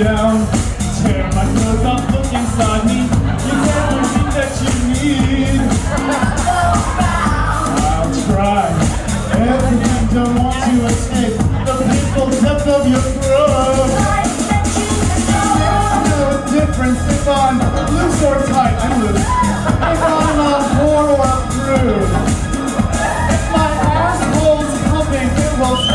Down Tear my clothes off, look inside me. You're everything that you need. I'll try. tight? I'm loose. If I'm on or through. If my asshole's pumping, it will